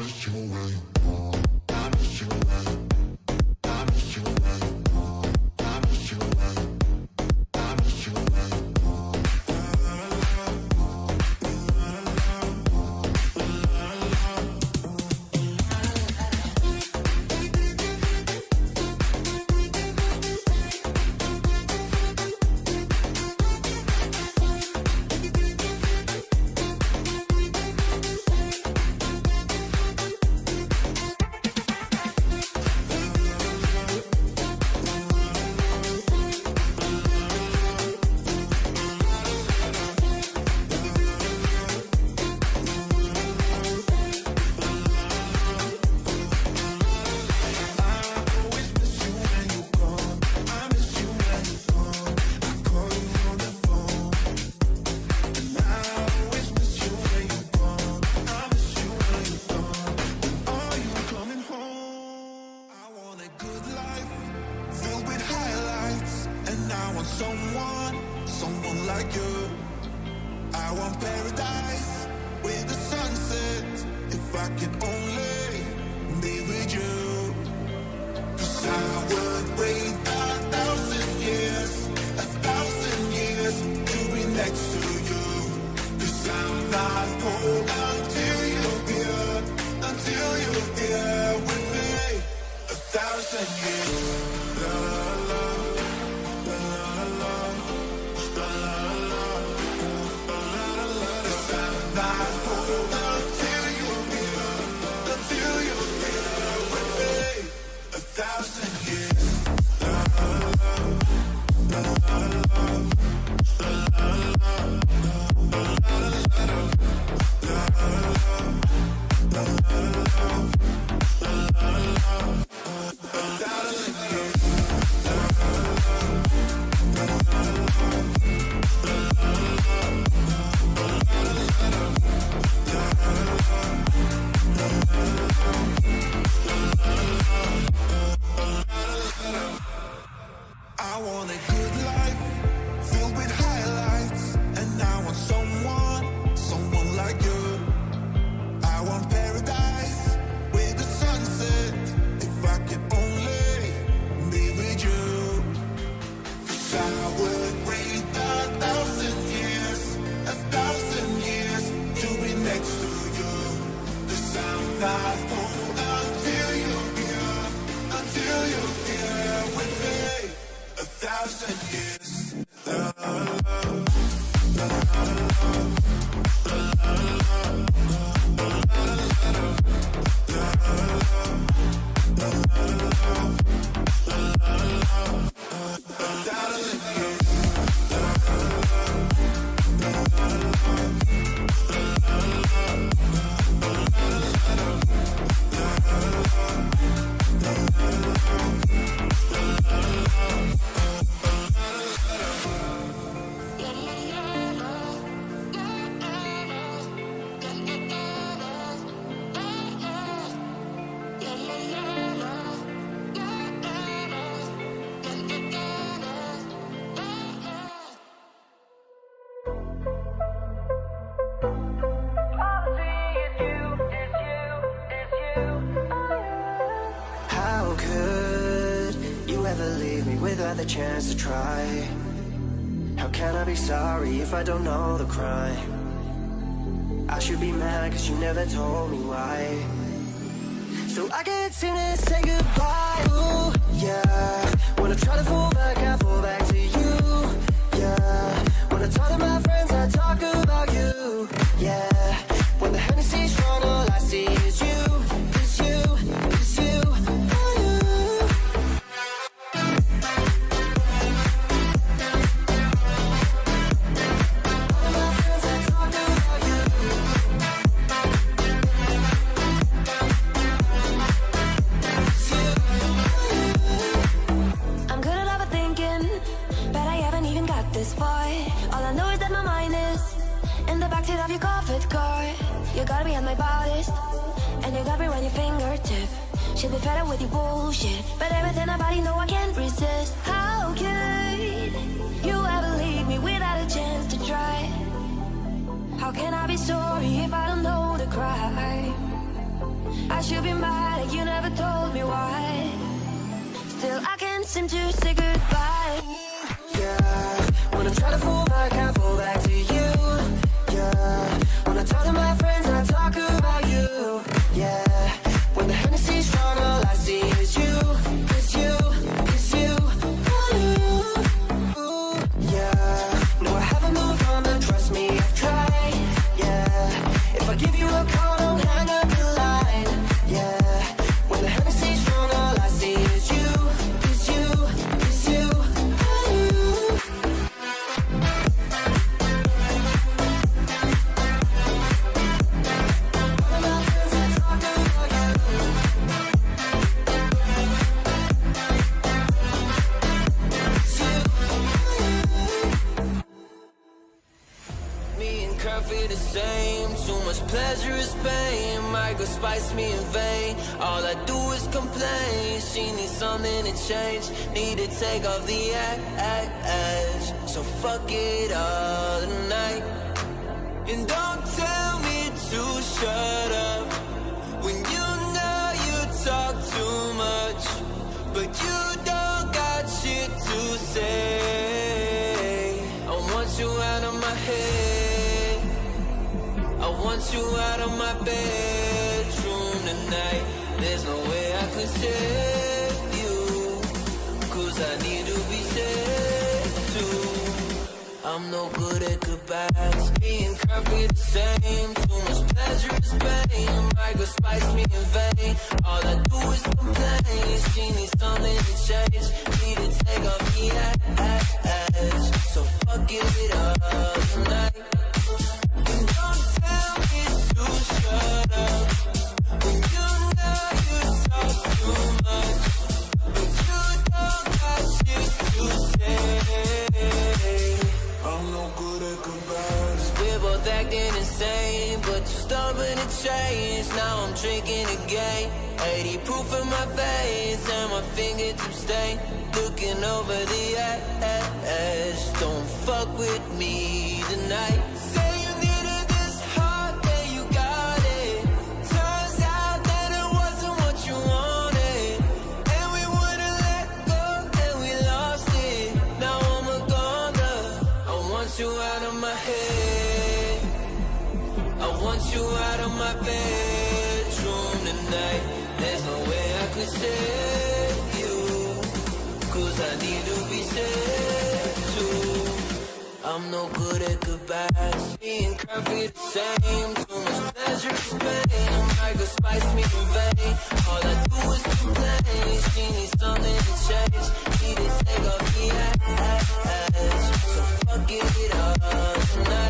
promised you ain't wrong. The chance to try. How can I be sorry if I don't know the crime? I should be mad cause you never told me why. So I can't seem to say goodbye, ooh, yeah. When I try to When your fingertips should be fed up with your bullshit But everything about you know I can't resist How could you ever leave me without a chance to try? How can I be sorry if I don't know the crime? I should be mad, you never told me why. Still, I can't seem to say Pleasure is pain. Michael spice me in vain. All I do is complain. She needs something to change. Need to take off the edge. So fuck it all tonight. And don't tell me to shut up. Want you out of my bedroom tonight. There's no way I could save you. Cause I need to be saved too. I'm no good at goodbyes. Me and Curvy the same. Too much pleasure is pain. Michael spice me in vain. All I do is complain. She needs something to change. Need to take off the edge. So fuck it up tonight. Stubborn. Now I'm drinking again. 80 proof in my face, and my fingertips stain. Looking over the edge. Don't fuck with me tonight. You out of my bedroom tonight. There's no way I could save you. Cause I need to be saved too. I'm no good at goodbyes. Me and Curvy the same. Too much pleasure is pain. Michael spice me in vain. All I do is complain. She needs something to change. Need to take off the edge. So fuck it up tonight.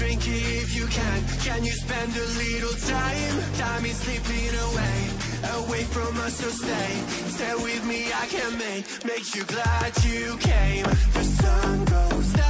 Drink it if you can. Can you spend a little time? Time is slipping away, away from us, so stay. Stay with me, I can make, make you glad you came. The sun goes down,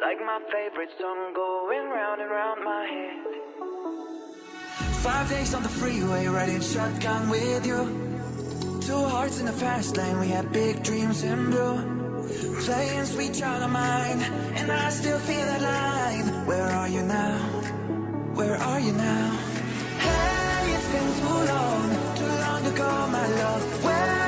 Like my favorite song going round and round my head. Five days on the freeway, riding shotgun with you. Two hearts in the fast lane, we had big dreams in blue. Playing sweet child of mine, and I still feel that line. Where are you now? Where are you now? Hey, it's been too long, too long ago, my love. Where